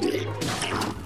Yeah.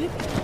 Thank.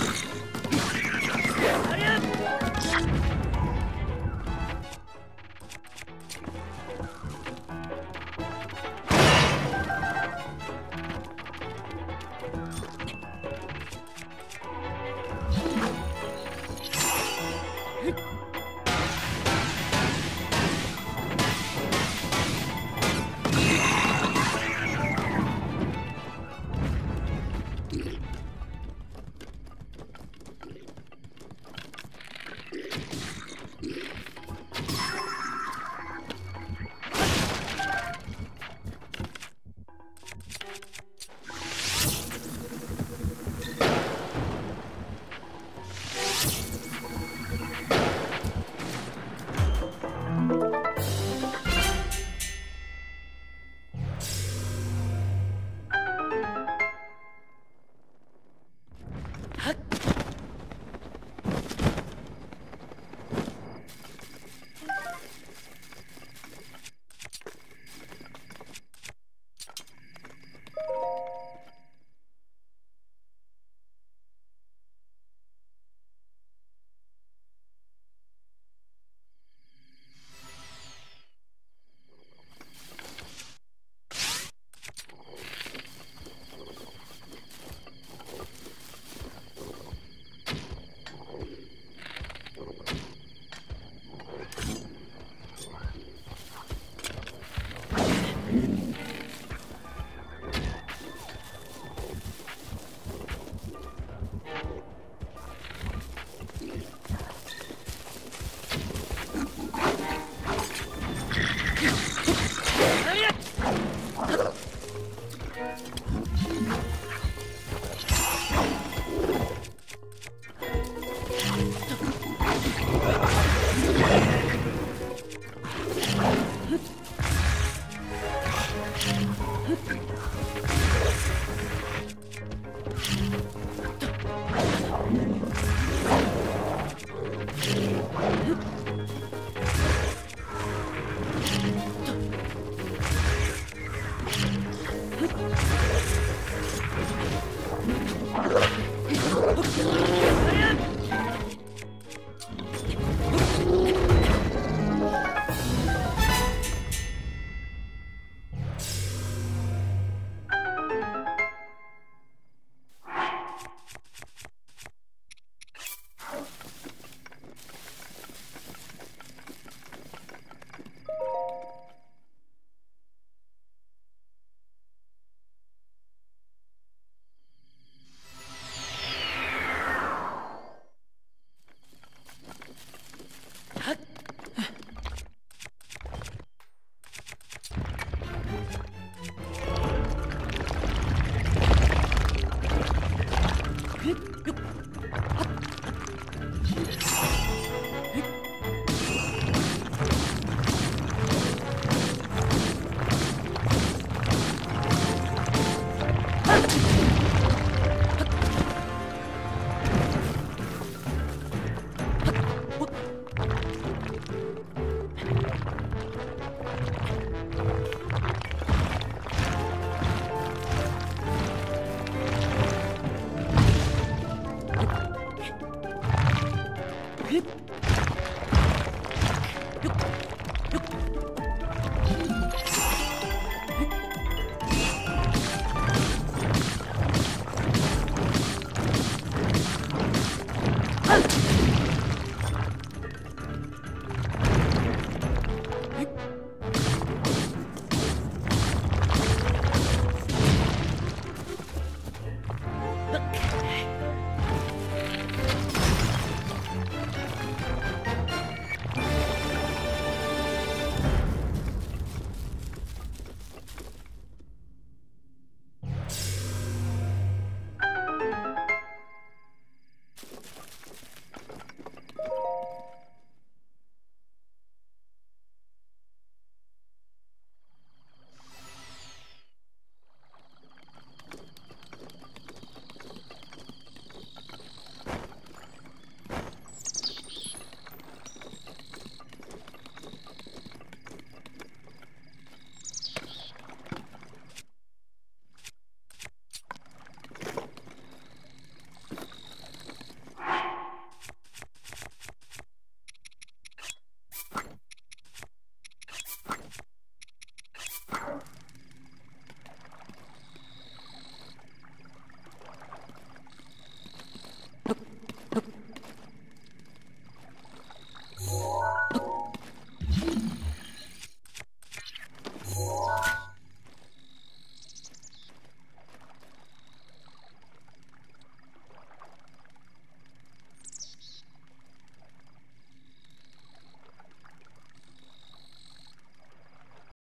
you Yeah. hep